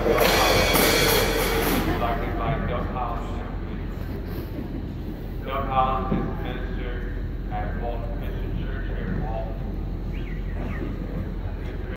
Elected by Doug Holland. Doug Holland